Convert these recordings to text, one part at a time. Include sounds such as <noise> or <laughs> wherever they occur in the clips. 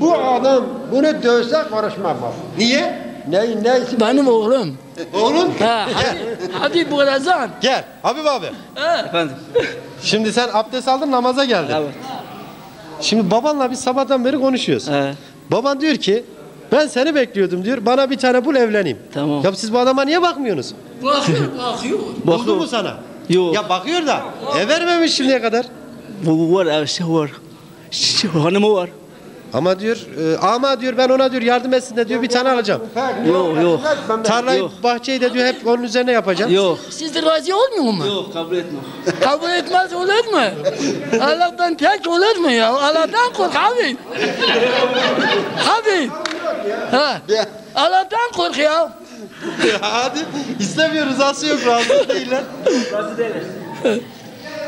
Bu adam bunu dövse karışmam bak. Niye? Ne, neyse Benim oğlum. Oğlum. Ha, hadi, hadi Borazan. Gel. Habib abi. Efendim. Şimdi sen abdest aldın namaza geldin. Evet. Şimdi babanla biz sabahtan beri konuşuyoruz. He. Baban diyor ki ben seni bekliyordum diyor. Bana bir tane bul evleneyim. Tamam. Ya siz bu adama niye bakmıyorsunuz? Bakıyor, bakıyor. Buldu mu sana? Yok. Ya bakıyor da. E vermemiş şimdiye kadar. Bu var şey var. Şey, hanımı var. Ama diyor e, ama diyor ben ona diyor yardım etsin de diyor bir tane alacağım. Yok yok. Tarlayı Yok. bahçeyi de diyor hep onun üzerine yapacağım. Yok. Siz de razı olmuyor mu? Yok kabul etme. Kabul etmez olur mu? Allah'tan tek olur mu ya? Allah'tan kork abi. Abi. Ha. Allah'tan kork ya. Hadi istemiyor rızası yok razı değiller.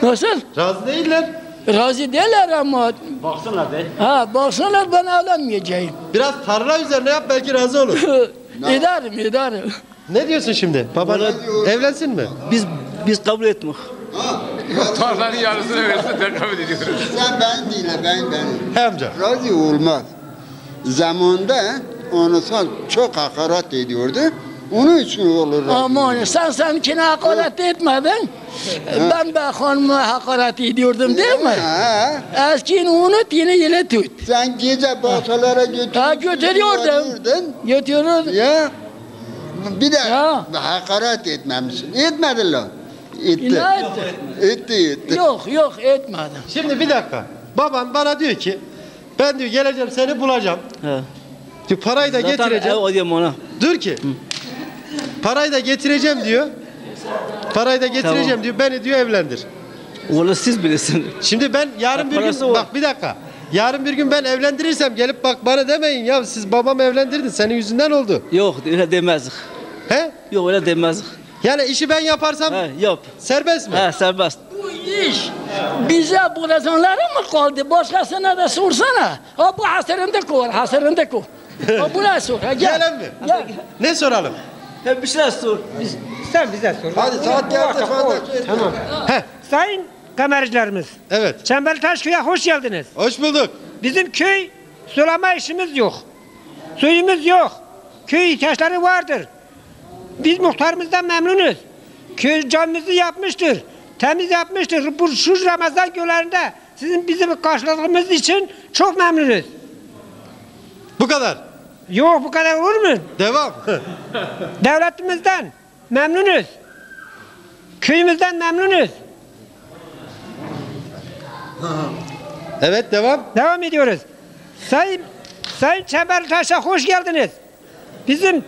Nasıl? Razı değiller. Razı değiller ama. Baksınlar be. Ha baksınlar ben evlenmeyeceğim. Biraz tarla üzerine yap belki razı olur. <laughs> ederim ederim. ne diyorsun şimdi? Baban evlensin mi? Biz biz kabul etme. <laughs> Tarlanın yarısını versin de kabul ediyoruz. Sen ben değil, ben ben. He amca. Razı olmaz. Zamanında onu sen çok hakaret ediyordu. Onun için olur. Aman sen seninkine hakaret etmedin. Ben be hanıma hakaret ediyordum değil mi? Ha, Eskini unut yine yine tut. sen gece bahçelere götürüp Ha götürüyordum. Götürüyordum. Ya bir de Ya. hakaret etmemişsin. Etmedin lan. Etti. Ne etti? Etti etti. Yok yok etmedim. Şimdi bir dakika. Baban bana diyor ki ben diyor geleceğim seni bulacağım. He. Diyor parayı da Zaten getireceğim. ev ödeyeyim ona. Dur ki. Parayı da getireceğim diyor. Parayı da getireceğim Tamam. diyor. Beni diyor evlendir. Onu siz bilirsiniz. Şimdi ben yarın Ya bir gün parası var. bak bir dakika. Yarın bir gün ben evlendirirsem gelip bak bana demeyin ya siz babam evlendirdi senin yüzünden oldu. Yok öyle demezdik. He? Yok öyle demezdik. Yani işi ben yaparsam He yap. serbest mi? He serbest. Bu iş bize burazanları mı kaldı? Başkasına da sorsana. Ha bu hasırında koy, hasırında koy. Ha buna sor. Ha, gel. Gelen mi? Gel. Ne soralım? Hep bir şeyler sor. Sen bize sor. Hadi saat geldi. Tamam. He, Sayın kameracılarımız, evet. Çembertaş köy'e hoş geldiniz. Hoş bulduk. Bizim köy sulama işimiz yok. Suyumuz yok. Köy ihtiyaçları vardır. Biz muhtarımızdan memnunuz. Köy camimizi yapmıştır. Temiz yapmıştır. Bu şu Ramazan günlerinde sizin bizim karşıladığımız için çok memnunuz. Bu kadar. Yok bu kadar olur mu? Devam. <laughs> Devletimizden memnunuz. Köyümüzden memnunuz. <laughs> evet devam. Devam ediyoruz. Sayın Sayın Çembertaş'a hoş geldiniz. Bizim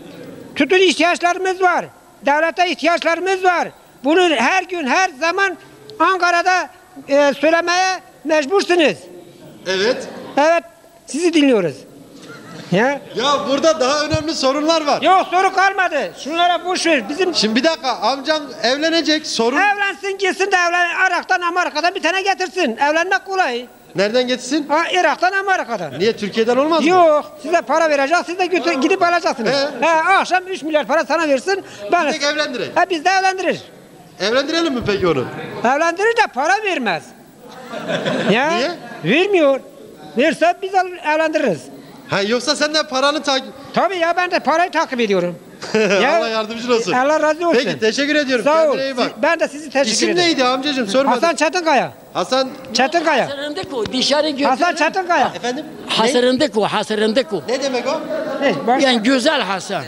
tütün ihtiyaçlarımız var. Devlete ihtiyaçlarımız var. Bunu her gün her zaman Ankara'da e, söylemeye mecbursunuz. Evet. Evet, sizi dinliyoruz. Ya. Ya burada daha önemli sorunlar var. Yok soru kalmadı. Şunlara boş ver. Bizim Şimdi bir dakika amcam evlenecek sorun evlensin gitsin de evlen Irak'tan Amerika'dan bir tane getirsin. Evlenmek kolay. nereden getirsin? Ha, Irak'tan Amerika'dan. Niye Türkiye'den olmaz mı? Yok, size para verecek, siz de götür, gidip alacaksınız. He. He, akşam 3 milyar para sana versin, ben... Tek evlendirek. He, biz de evlendirir. Evlendirelim mi peki onu? Evlendirir de para vermez. ya, Niye? Vermiyor. Verse biz al- evlendiririz. Ha yoksa sen de paranı takip... Tabii ya ben de parayı takip ediyorum. <laughs> Allah yardımcın olsun. Allah razı olsun. Peki teşekkür ediyorum. Sağ ol. Kendine iyi bak. Siz- Ben de sizi teşekkür İsim ederim. neydi amcacığım sormadım. Hasan Çetinkaya. Hasan Çetinkaya. Hasırında koy, dışarı götür. Hasan Çetinkaya. efendim? Hasırında koy, hasırında koy. Ne demek o? Hey, baş- Yani güzel Hasan.